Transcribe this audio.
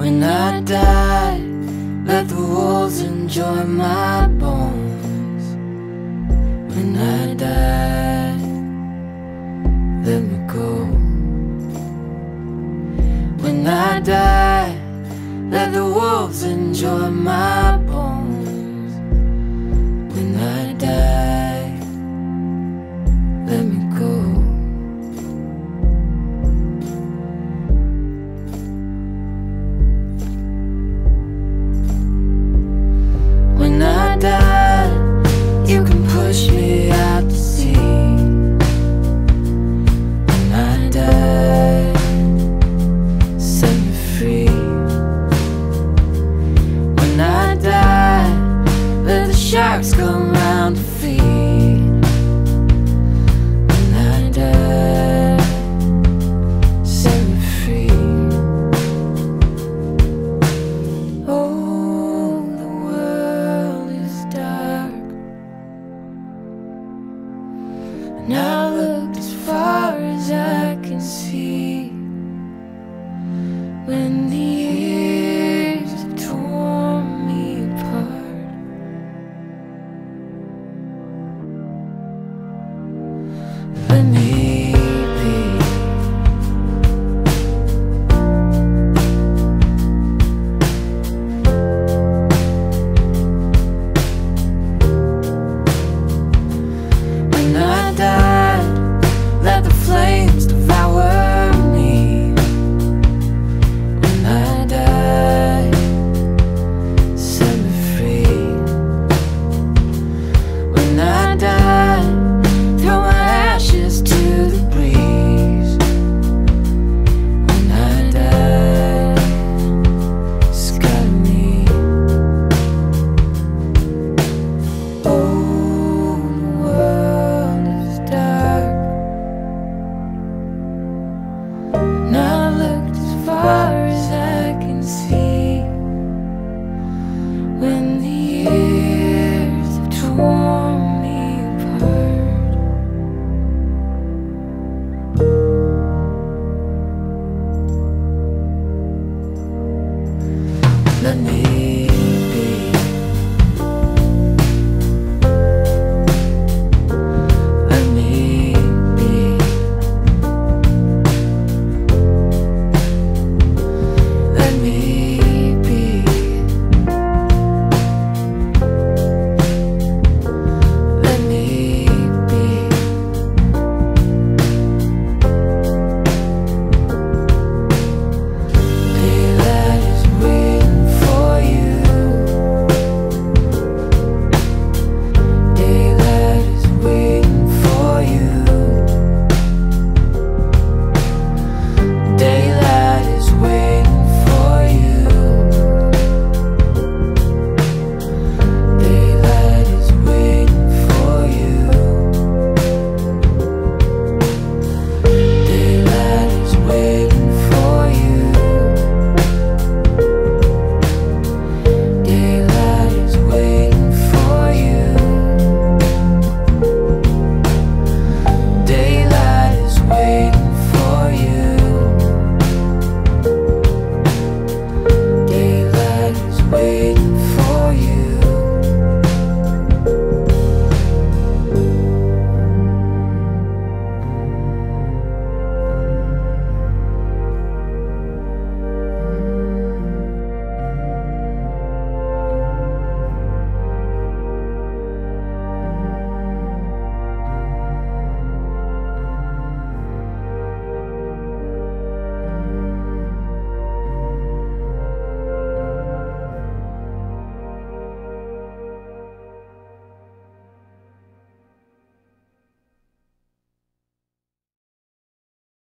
When I die, let the wolves enjoy my bones. When I die, let me go. When I die, let the wolves enjoy my bones. beneath When the years have torn